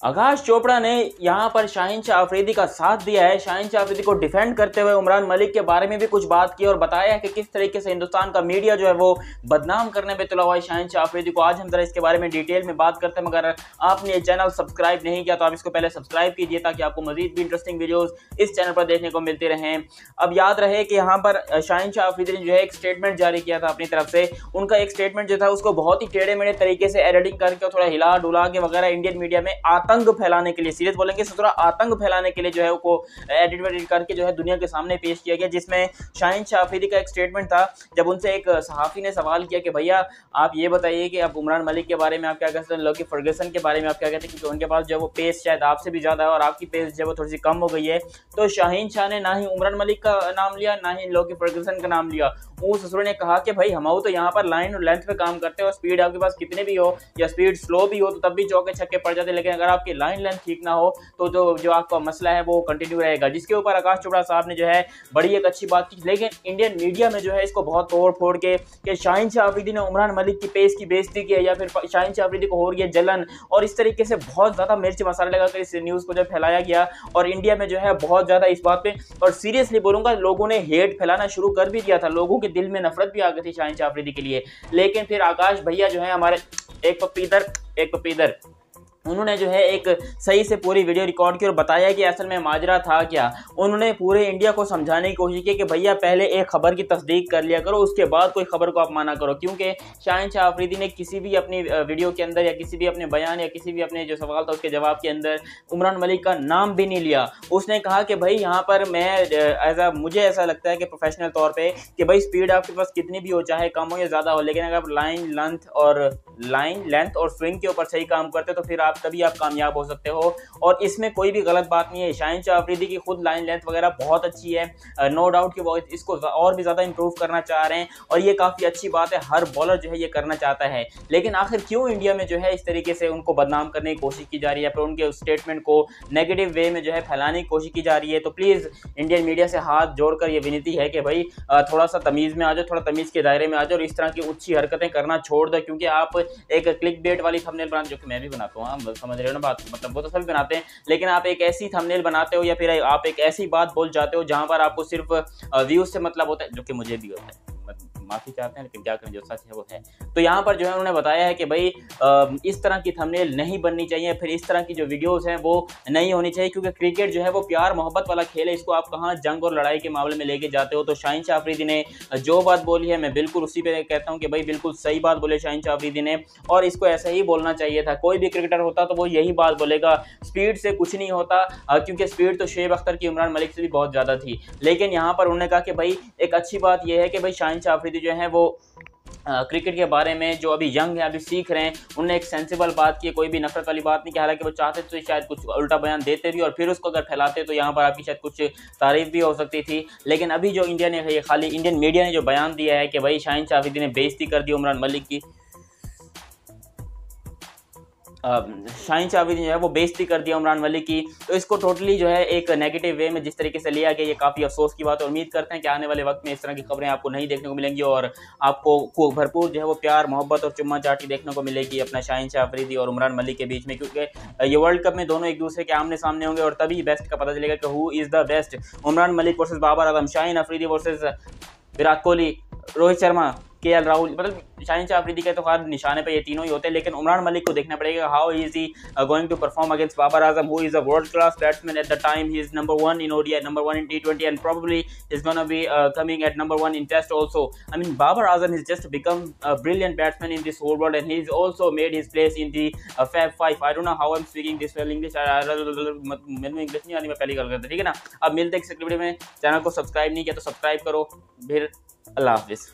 आकाश चोपड़ा ने यहाँ पर शाहिन शाह आफरीदी का साथ दिया है। शाहिन शाह अफरीदी को डिफेंड करते हुए उमरान मलिक के बारे में भी कुछ बात की और बताया है कि किस तरीके से हिंदुस्तान का मीडिया जो है वो बदनाम करने में तुला हुआ है। शाहिन शाह अफरीदी को आज हम जरा इसके बारे में डिटेल में बात करते हैं, मगर आपने ये चैनल सब्सक्राइब नहीं किया तो आप इसको पहले सब्सक्राइब कीजिए ताकि आपको मजीद भी इंटरेस्टिंग वीडियोज़ इस चैनल पर देखने को मिलते रहें। अब याद रहे कि यहाँ पर शाहिन शाह आफरीदी ने जो है एक स्टेटमेंट जारी किया था अपनी तरफ़ से। उनका एक स्टेटमेंट जो था उसको बहुत ही टेढ़े मेढ़े तरीके से एडिटिंग करके थोड़ा हिला डुला के वगैरह इंडियन मीडिया में आतंक फैलाने के लिए, सीरियस बोलेंगे ससुरा आतंक फैलाने के लिए जो है वो एडिट वेडिट करके जो है दुनिया के सामने पेश किया गया, जिसमें शाहिन शाफीदी का एक स्टेटमेंट था, जब उनसे एक सहाफ़ी ने सवाल किया कि भैया, आप ये बताइए कि आप उमरान मलिक के बारे में आप क्या कहते हैं, लोकी फर्गसन के बारे में आप क्या कहते हैं, क्योंकि उनके पास जो वो पेस शायद आपसे भी ज़्यादा है और आपकी पेस जो है वो थोड़ी सी कम हो गई है। तो शाहीन शाह ने ना ही उमरान मलिक का नाम लिया, ना ही लोकी फर्गसन का नाम लिया। उस ससुर ने कहा कि भाई, हम तो यहाँ पर लाइन और लेंथ पे काम करते हैं और स्पीड आपके पास कितने भी हो, या स्पीड स्लो भी हो तो तब भी चौके छक्के पड़ जाते लेकिन अगर आपकी लाइन लेंथ ठीक ना हो तो जो जो आपका मसला है वो कंटिन्यू रहेगा। जिसके ऊपर आकाश चोपड़ा साहब ने जो है, बड़ी एक अच्छी बात की। लेकिन इंडियन मीडिया में जो है, इसको बहुत तोड़ फोड़ के, कि शाहिन शाह अफरीदी ने उमरान मलिक की पेश की बेजती की है, या फिर शाहिन शाह अफरीदी को हो रही है जलन, और इस तरीके से बहुत ज़्यादा मिर्च मसाले लगाकर इस न्यूज़ को जब फैलाया गया, और इंडिया में जो है बहुत ज़्यादा इस बात पर और सीरियसली बोलूँगा, लोगों ने हेट फैलाना शुरू कर भी दिया था। लोगों के दिल में नफरत भी आ गई थी शाहिन शाह अफरीदी के लिए। लेकिन फिर आकाश भैया जो है हमारे, एक पप्पी इधर, एक पप्पी इधर। उन्होंने जो है एक सही से पूरी वीडियो रिकॉर्ड की और बताया कि असल में माजरा था क्या। उन्होंने पूरे इंडिया को समझाने की कोशिश की कि भैया पहले एक खबर की तस्दीक कर लिया करो, उसके बाद कोई खबर को आप माना करो, क्योंकि शाहिन शाह आफरीदी ने किसी भी अपनी वीडियो के अंदर या किसी भी अपने बयान या किसी भी अपने जो सवाल था उसके जवाब के अंदर उमरान मलिक का नाम भी नहीं लिया। उसने कहा कि भाई यहाँ पर मैं आ मुझे ऐसा लगता है कि प्रोफेशनल तौर पर कि भाई स्पीड आपके पास कितनी भी हो, चाहे कम हो या ज़्यादा हो, लेकिन अगर आप लाइन लेंथ और लाइन लेंथ और स्विंग के ऊपर सही काम करते तो फिर आप तभी आप कामयाब हो सकते हो। और इसमें कोई भी गलत बात नहीं है। शाहिन शाह अफरीदी की खुद लाइन लेंथ वगैरह बहुत अच्छी है। नो डाउट कि वो इसको और भी ज़्यादा इंप्रूव करना चाह रहे हैं। और ये काफ़ी अच्छी बात है। हर बॉलर जो है ये करना चाहता है। लेकिन आखिर क्यों इंडिया में जो है इस तरीके से उनको बदनाम करने की कोशिश की जा रही है? फिर उनके स्टेटमेंट को नेगेटिव वे में जो है फैलाने की कोशिश की जा रही है। तो प्लीज़ इंडियन मीडिया से हाथ जोड़कर ये विनती है कि भाई थोड़ा सा तमीज़ में आ जाओ थोड़ा तमीज़ के दायरे में आ जाओ और इस तरह की अच्छी हरकतें करना छोड़ दो। क्योंकि आप एक क्लिक बेट वाली थंबनेल बना जो कि मैं भी बनाता हूँ हाँ, समझ रहे हो ना बात? मतलब वो तो सभी बनाते हैं, लेकिन आप एक ऐसी थंबनेल बनाते हो या फिर आप एक ऐसी बात बोल जाते हो जहाँ पर आपको सिर्फ़ व्यूज़ से मतलब होता है, जो कि मुझे भी होता है। माफ़ी चाहते हैं, लेकिन क्या करें जो सच है वो है। तो यहाँ पर जो है उन्होंने बताया है कि भाई इस तरह की थंबनेल नहीं बननी चाहिए, फिर इस तरह की जो वीडियोस हैं वो नहीं होनी चाहिए, क्योंकि क्रिकेट जो है वो प्यार, मोहब्बत वाला खेल है, इसको आप कहाँ जंग और लड़ाई के मामले में लेके जाते हो? तो शाहिन शाह अफरीदी ने जो बात बोली है, मैं बिल्कुल उसी पर कहता हूँ कि भाई, बिल्कुल सही बात बोले शाहिन शाह अफरीदी ने, और इसको ऐसा ही बोलना चाहिए था। कोई भी क्रिकेटर होता तो वो यही बात बोलेगा स्पीड से कुछ नहीं होता क्योंकि स्पीड तो शेब अख्तर की इमरान मलिक से भी बहुत ज़्यादा थी। लेकिन यहाँ पर उन्होंने कहा कि भाई, एक अच्छी बात यह है कि भाई, शाहिन शाह आफरीदी जो है वो क्रिकेट के बारे में जो अभी यंग है, अभी सीख रहे हैं, उनने एक सेंसिबल बात की कोई भी नफरत वाली बात नहीं की हालाँकि वो चाहते तो शायद कुछ उल्टा बयान देते भी और फिर उसको अगर फैलाते तो यहाँ पर आपकी शायद कुछ तारीफ़ भी हो सकती थी। लेकिन अभी जो इंडिया ने खाली, इंडियन मीडिया ने जो बयान दिया है कि भाई शाहिन शाहिदी ने बेजती कर दी उमरान मलिक की शाहिन चावी जो है वो बेइज्जती कर दिया उमरान मलिक की। तो इसको टोटली जो है एक नेगेटिव वे में जिस तरीके से लिया गया ये काफ़ी अफसोस की बात है उम्मीद करते हैं कि आने वाले वक्त में इस तरह की खबरें आपको नहीं देखने को मिलेंगी और आपको भरपूर जो है वो प्यार, मोहब्बत और चुम्मा चाटी देखने को मिलेगी अपना शाहिन शाह अफरीदी और उमरान मलिक के बीच में। क्योंकि ये वर्ल्ड कप में दोनों एक दूसरे के आमने सामने होंगे और तभी बेस्ट का पता चलेगा कि who is the best Umran Malik versus Babar Azam, Shaheen Afridi versus Virat Kohli, Rohit Sharma K L Rahul मतलब शाहिन शाह अफरीदी के तो खास निशाने पर ये तीनों ही होते हैं लेकिन उमरान मलिक को देखना पड़ेगा how is he going to perform against Babar Azam who is a world class batsman at the time he is number one in ODI number one in T twenty and going to be uh, coming at number one in test also. I mean babar azam has just become a brilliant batsman in this whole world and he's also made his place in the uh, fab five. I don't know how i'm speaking this well english मैंने English नहीं आनी मैं पहली गल करता ठीक है ना? अब मिलते हैं वीडियो में चैनल को सब्सक्राइब नहीं किया तो सब्सक्राइब करो फिर अल्लाह हाफिज़।